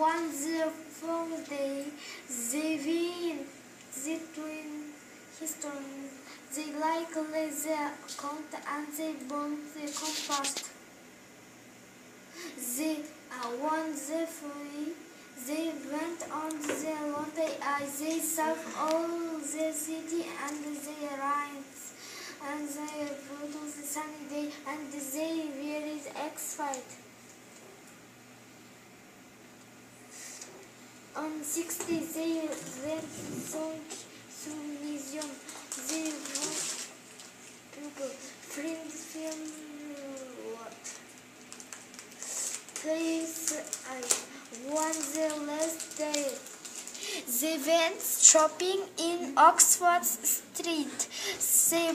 fourth day, they win the twin history. They like the count and they burn the compost. They are won the free. They went on the London Eye. They serve all the city and the rhymes. And they on the sunny day and they wear the X fight. On 60 they went so to museum. They want people friends film what place I won the last day. They went shopping in Oxford Street. They